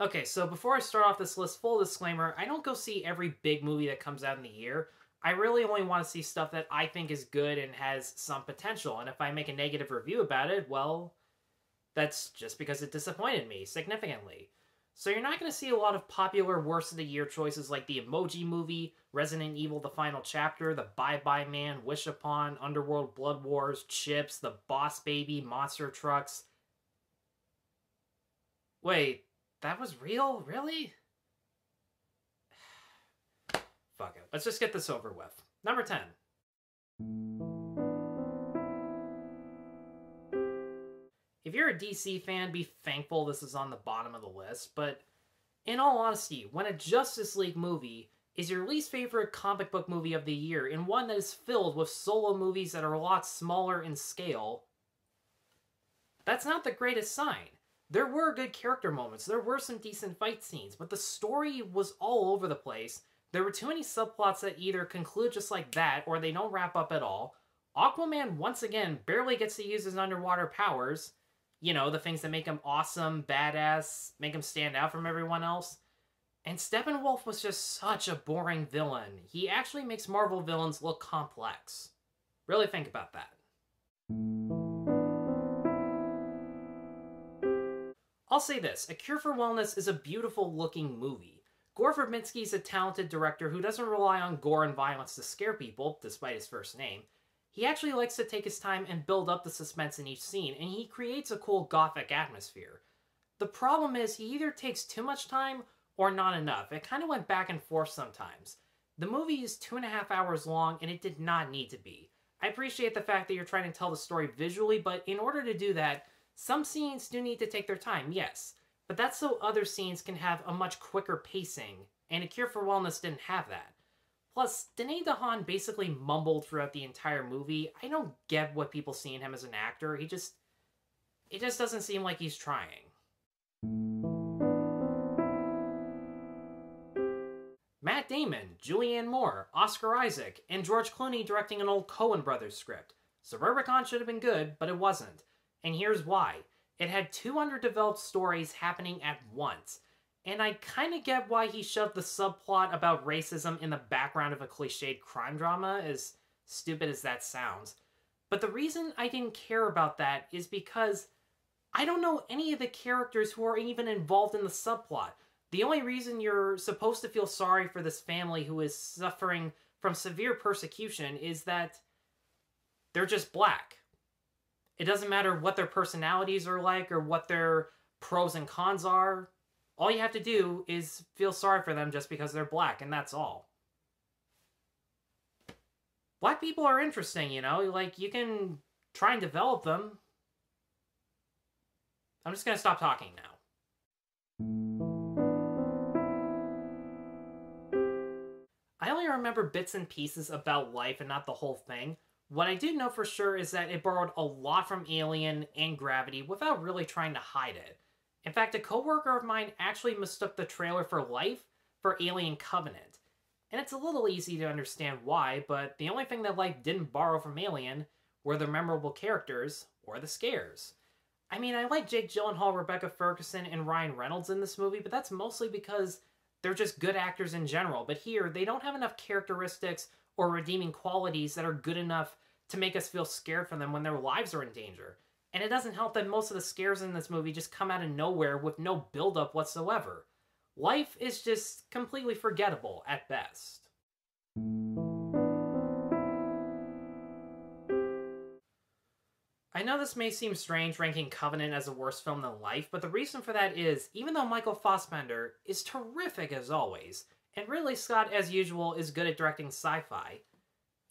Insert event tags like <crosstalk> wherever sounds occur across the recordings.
Okay, so before I start off this list, full disclaimer, I don't go see every big movie that comes out in the year. I really only want to see stuff that I think is good and has some potential. And if I make a negative review about it, well, that's just because it disappointed me significantly. So you're not going to see a lot of popular worst of the year choices like the Emoji Movie, Resident Evil The Final Chapter, The Bye Bye Man, Wish Upon, Underworld Blood Wars, Chips, The Boss Baby, Monster Trucks. Wait, that was real? Really? <sighs> Fuck it. Let's just get this over with. Number 10. If you're a DC fan, be thankful this is on the bottom of the list, but in all honesty, when a Justice League movie is your least favorite comic book movie of the year and one that is filled with solo movies that are a lot smaller in scale, that's not the greatest sign. There were good character moments, there were some decent fight scenes, but the story was all over the place. There were too many subplots that either conclude just like that or they don't wrap up at all. Aquaman, once again, barely gets to use his underwater powers. You know, the things that make him awesome, badass, make him stand out from everyone else. And Steppenwolf was just such a boring villain. He actually makes Marvel villains look complex. Really think about that. I'll say this, A Cure for Wellness is a beautiful looking movie. Gore Verbinski is a talented director who doesn't rely on gore and violence to scare people, despite his first name. He actually likes to take his time and build up the suspense in each scene, and he creates a cool gothic atmosphere. The problem is he either takes too much time or not enough. It kind of went back and forth sometimes. The movie is two and a half hours long, and it did not need to be. I appreciate the fact that you're trying to tell the story visually, but in order to do that, some scenes do need to take their time, yes, but that's so other scenes can have a much quicker pacing, and A Cure for Wellness didn't have that. Plus, Dane DeHaan basically mumbled throughout the entire movie. I don't get what people see in him as an actor. He just... It just doesn't seem like he's trying. Matt Damon, Julianne Moore, Oscar Isaac, and George Clooney directing an old Coen Brothers script. Suburbicon should have been good, but it wasn't. And here's why. It had two underdeveloped stories happening at once. And I kind of get why he shoved the subplot about racism in the background of a cliched crime drama, as stupid as that sounds. But the reason I didn't care about that is because I don't know any of the characters who are even involved in the subplot. The only reason you're supposed to feel sorry for this family who is suffering from severe persecution is that they're just black. It doesn't matter what their personalities are like or what their pros and cons are. All you have to do is feel sorry for them just because they're black, and that's all. Black people are interesting, you know? Like, you can try and develop them. I'm just gonna stop talking now. I only remember bits and pieces about life and not the whole thing, what I do know for sure is that it borrowed a lot from Alien and Gravity without really trying to hide it. In fact, a coworker of mine actually mistook the trailer for Life for Alien Covenant. And it's a little easy to understand why, but the only thing that Life didn't borrow from Alien were the memorable characters or the scares. I mean, I like Jake Gyllenhaal, Rebecca Ferguson, and Ryan Reynolds in this movie, but that's mostly because they're just good actors in general. But here, they don't have enough characteristics or redeeming qualities that are good enough to make us feel scared for them when their lives are in danger. And it doesn't help that most of the scares in this movie just come out of nowhere with no buildup whatsoever. Life is just completely forgettable at best. I know this may seem strange ranking Covenant as a worse film than Life, but the reason for that is, even though Michael Fassbender is terrific as always, and Ridley Scott, as usual, is good at directing sci-fi,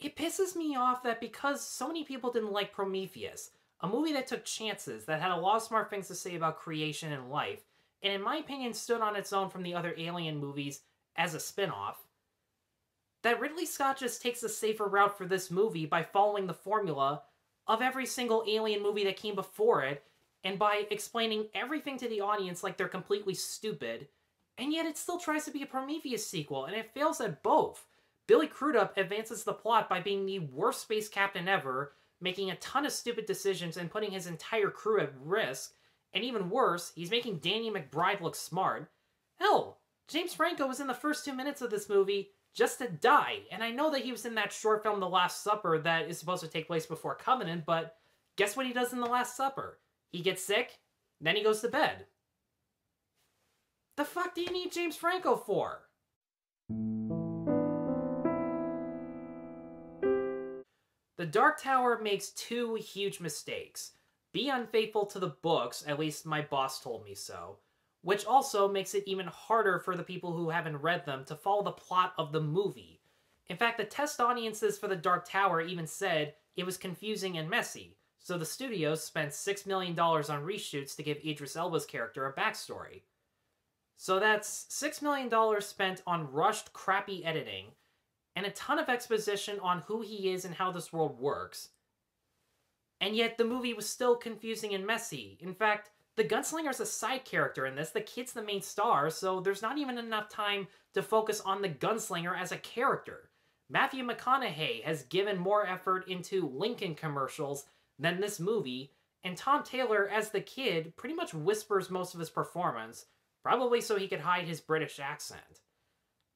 it pisses me off that because so many people didn't like Prometheus, a movie that took chances, that had a lot of smart things to say about creation and life, and in my opinion stood on its own from the other Alien movies as a spin-off, that Ridley Scott just takes a safer route for this movie by following the formula of every single Alien movie that came before it, and by explaining everything to the audience like they're completely stupid, and yet it still tries to be a Prometheus sequel, and it fails at both. Billy Crudup advances the plot by being the worst space captain ever, making a ton of stupid decisions and putting his entire crew at risk. And even worse, he's making Danny McBride look smart. Hell, James Franco was in the first two minutes of this movie just to die. And I know that he was in that short film, The Last Supper, that is supposed to take place before Covenant, but guess what he does in The Last Supper? He gets sick, then he goes to bed. The fuck do you need James Franco for? The Dark Tower makes two huge mistakes. Be unfaithful to the books, at least my boss told me so, which also makes it even harder for the people who haven't read them to follow the plot of the movie. In fact, the test audiences for The Dark Tower even said it was confusing and messy, so the studios spent $6 million on reshoots to give Idris Elba's character a backstory. So that's $6 million spent on rushed, crappy editing, and a ton of exposition on who he is and how this world works. And yet the movie was still confusing and messy. In fact, the gunslinger's a side character in this, the kid's the main star, so there's not even enough time to focus on the gunslinger as a character. Matthew McConaughey has given more effort into Lincoln commercials than this movie, and Tom Taylor as the kid pretty much whispers most of his performance, probably so he could hide his British accent.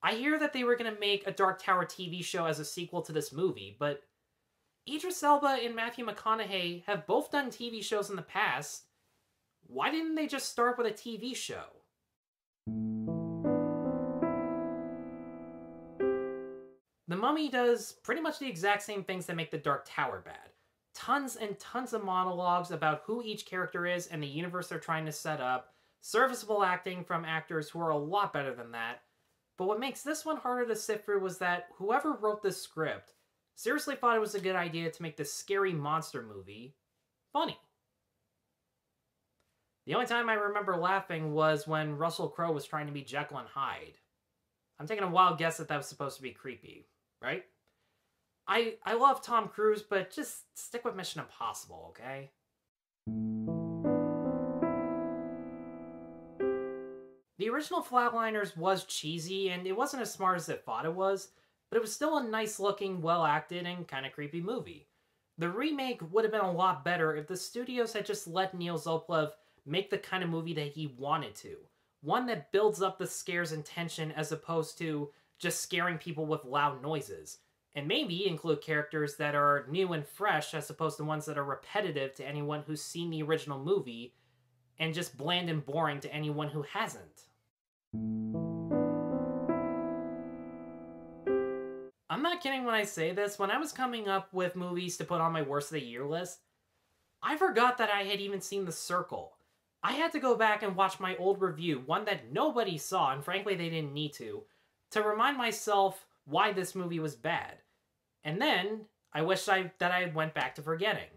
I hear that they were going to make a Dark Tower TV show as a sequel to this movie, but Idris Elba and Matthew McConaughey have both done TV shows in the past. Why didn't they just start with a TV show? The Mummy does pretty much the exact same things that make The Dark Tower bad. Tons and tons of monologues about who each character is and the universe they're trying to set up, serviceable acting from actors who are a lot better than that. But what makes this one harder to sift through was that whoever wrote this script seriously thought it was a good idea to make this scary monster movie funny. The only time I remember laughing was when Russell Crowe was trying to be Jekyll and Hyde. I'm taking a wild guess that that was supposed to be creepy, right? I I love Tom Cruise, but just stick with Mission Impossible, okay? Original Flatliners was cheesy, and it wasn't as smart as it thought it was, but it was still a nice looking, well acted, and kind of creepy movie. The remake would have been a lot better if the studios had just let Niels Oplev make the kind of movie that he wanted to. One that builds up the scares and tension as opposed to just scaring people with loud noises. And maybe include characters that are new and fresh as opposed to ones that are repetitive to anyone who's seen the original movie and just bland and boring to anyone who hasn't. I'm not kidding when I say this. When I was coming up with movies to put on my worst of the year list, I forgot that I had even seen The Circle. I had to go back and watch my old review, one that nobody saw, and frankly they didn't need to, to remind myself why this movie was bad. And then I wish I that I went back to forgetting.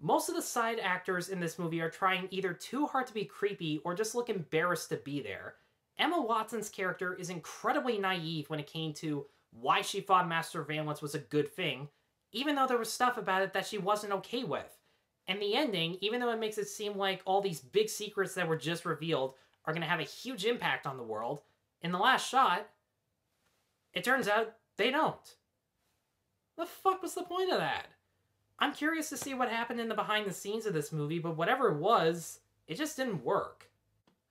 Most of the side actors in this movie are trying either too hard to be creepy or just look embarrassed to be there. Emma Watson's character is incredibly naive when it came to why she thought mass surveillance was a good thing, even though there was stuff about it that she wasn't okay with. And the ending, even though it makes it seem like all these big secrets that were just revealed are going to have a huge impact on the world, in the last shot, it turns out they don't. The fuck was the point of that? I'm curious to see what happened in the behind the scenes of this movie, but whatever it was, it just didn't work.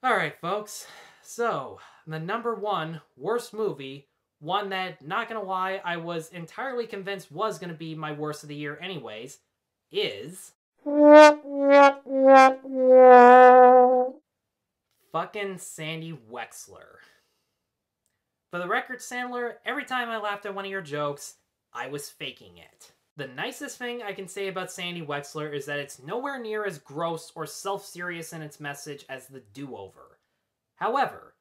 Alright, folks. So, the number one worst movie, one that, not gonna lie, I was entirely convinced was gonna be my worst of the year anyways, is. Fucking Sandy Wexler. For the record, Sandler, every time I laughed at one of your jokes, I was faking it. The nicest thing I can say about Sandy Wexler is that it's nowhere near as gross or self serious in its message as The Do Over. However,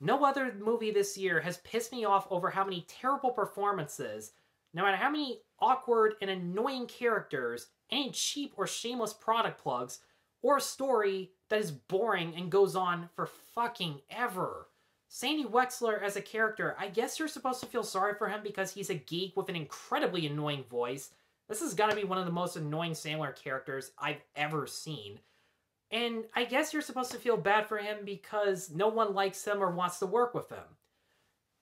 no other movie this year has pissed me off over how many terrible performances, no matter how many awkward and annoying characters, any cheap or shameless product plugs, or a story that is boring and goes on for fucking ever. Sandy Wexler as a character, I guess you're supposed to feel sorry for him because he's a geek with an incredibly annoying voice. This has got to be one of the most annoying Sandler characters I've ever seen. And I guess you're supposed to feel bad for him because no one likes him or wants to work with him.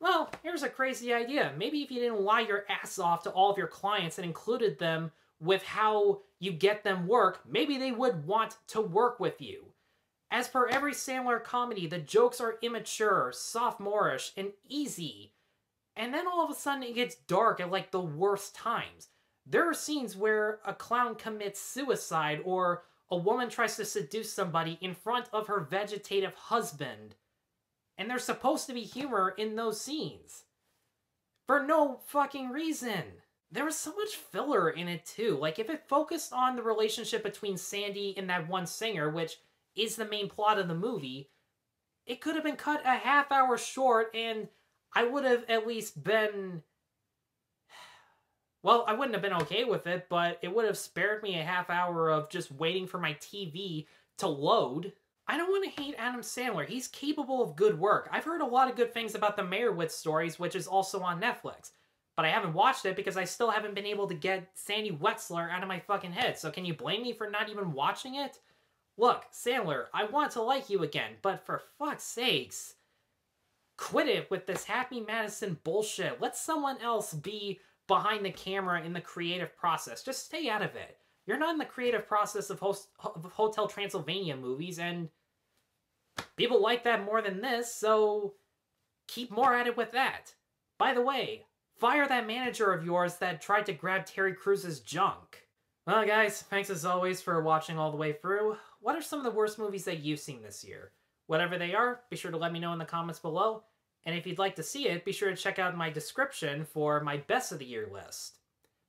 Well, here's a crazy idea. Maybe if you didn't lie your ass off to all of your clients and included them with how you get them work, maybe they would want to work with you. As per every Sandler comedy, the jokes are immature, sophomorish, and easy. And then all of a sudden it gets dark at like the worst times. There are scenes where a clown commits suicide or a woman tries to seduce somebody in front of her vegetative husband. And there's supposed to be humor in those scenes. For no fucking reason. There was so much filler in it too. Like, if it focused on the relationship between Sandy and that one singer, which is the main plot of the movie, it could have been cut a half hour short and I would have at least been well, I wouldn't have been okay with it, but it would have spared me a half hour of just waiting for my TV to load. I don't want to hate Adam Sandler. He's capable of good work. I've heard a lot of good things about the Meyerowitz stories, which is also on Netflix. But I haven't watched it because I still haven't been able to get Sandy Wexler out of my fucking head. So can you blame me for not even watching it? Look, Sandler, I want to like you again, but for fuck's sakes, quit it with this Happy Madison bullshit. Let someone else be behind the camera in the creative process. Just stay out of it. You're not in the creative process of, host, of Hotel Transylvania movies, and people like that more than this, so keep more at it with that. By the way, fire that manager of yours that tried to grab Terry Crews's junk. Well, guys, thanks as always for watching all the way through. What are some of the worst movies that you've seen this year? Whatever they are, be sure to let me know in the comments below. And if you'd like to see it, be sure to check out my description for my best of the year list.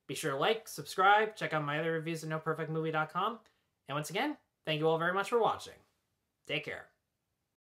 Be sure to like, subscribe, check out my other reviews at noperfectmovie.com. And once again, thank you all very much for watching. Take care.